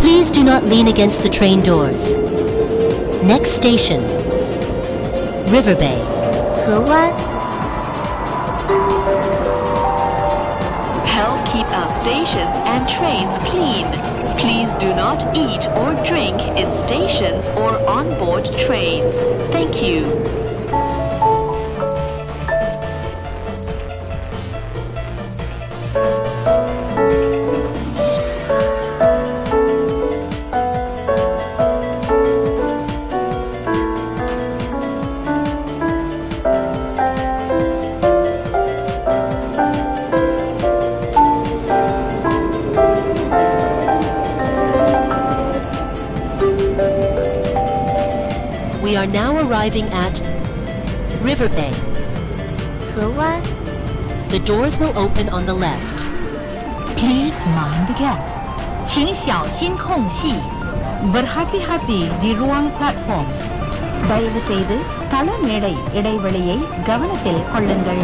Please do not lean against the train doors. Next station, River Bay. what Help keep our stations and trains clean. Please do not eat or drink in stations or on board trains. Thank you. We are now arriving at River Bay. 河湾， The doors will open on the left. Please mind the gap. 请小心空隙 Berhati-hati di ruang platform. தயவு செய்து தளமேடை இடைவெளியை கவனத்தில் கொள்ளுங்கள்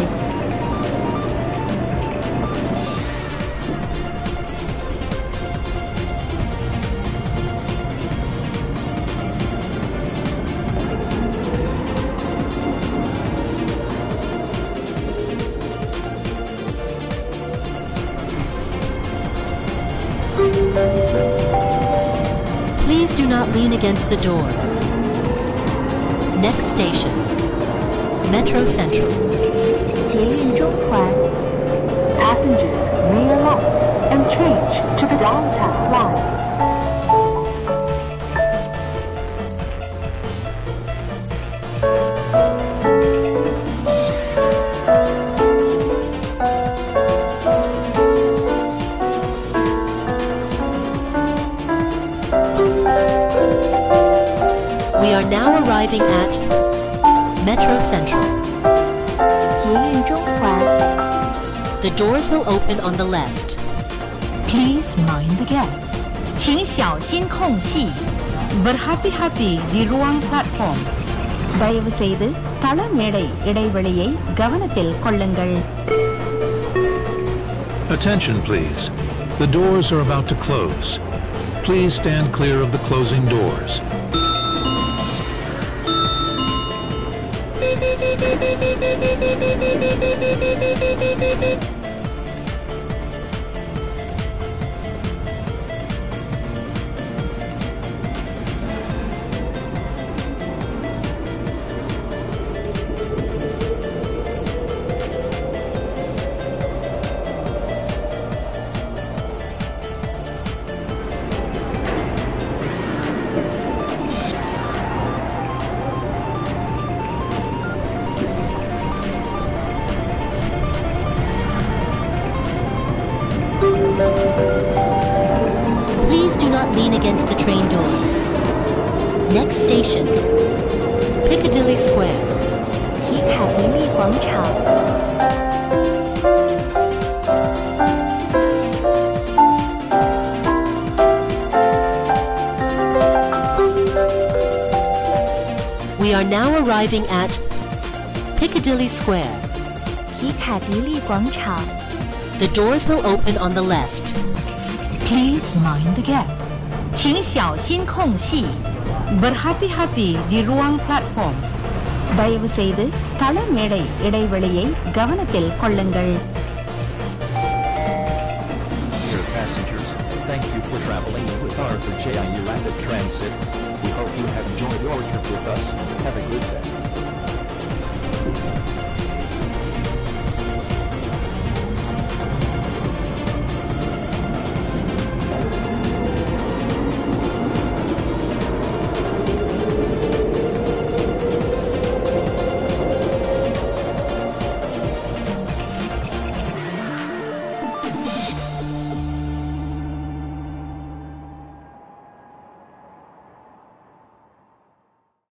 do not lean against the doors. Next station, Metro Central. 捷运中环， Passengers realigned are now arriving at Metro Central. 捷运中环， The doors will open on the left. Please mind the gap. 请小心空隙 Berhati-hati di ruang platform. தயவு செய்து தளமேடை இடைவெளியை கவனத்தில் கொள்ளுங்கள் Attention, please. The doors are about to close. Please stand clear of the closing doors. Thank you. lean against the train doors. Next station, Piccadilly Square. 皮卡迪利广场， We are now arriving at Piccadilly Square. 皮卡迪利广场， The doors will open on the left. Please mind the gap. 请小心空隙 Berhati-hati di ruang platform. தயவு செய்து தளமேடை இடைவெளியை கவனத்தில் கொள்ளுங்கள் Dear passengers, thank you for traveling with our JIU Rapid Transit. We hope you have enjoyed your trip with us. Have a good day.